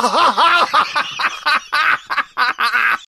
哈哈哈